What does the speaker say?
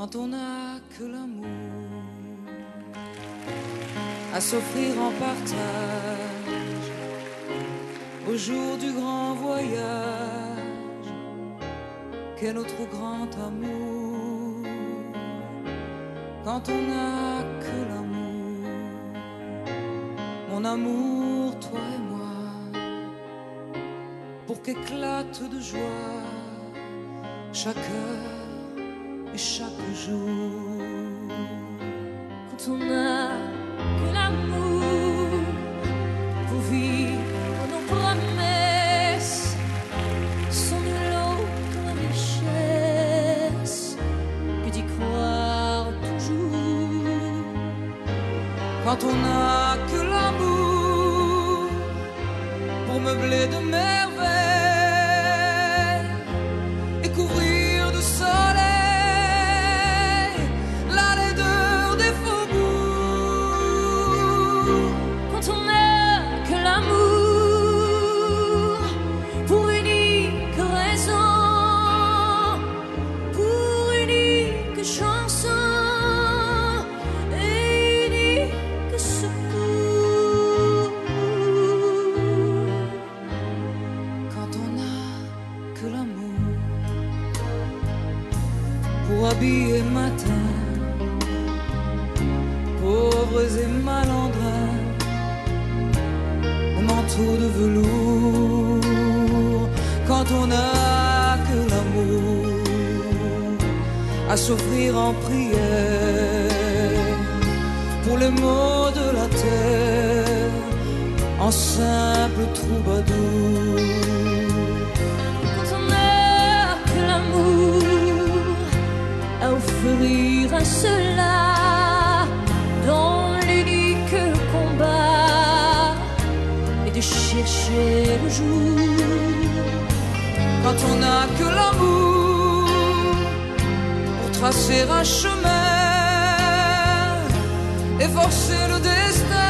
quand on n'a que l'amour à s'offrir en partage au jour du grand voyage qu'est notre grand amour. Quand on n'a que l'amour mon amour toi et moi pour qu'éclate de joie chaque et chaque jour quand on a que l'amour pour vivre nos promesses sans nulle autre richesse que d'y croire toujours. quand on n'a que l'amour pour meubler de merveilles pour habiller matin, pauvres et malandrins, le manteau de velours. Quand on n'a que l'amour à s'offrir en prière pour les mots de la terre en simple troubadour. Le jour. Quand on n'a que l'amour pour tracer un chemin et forcer le destin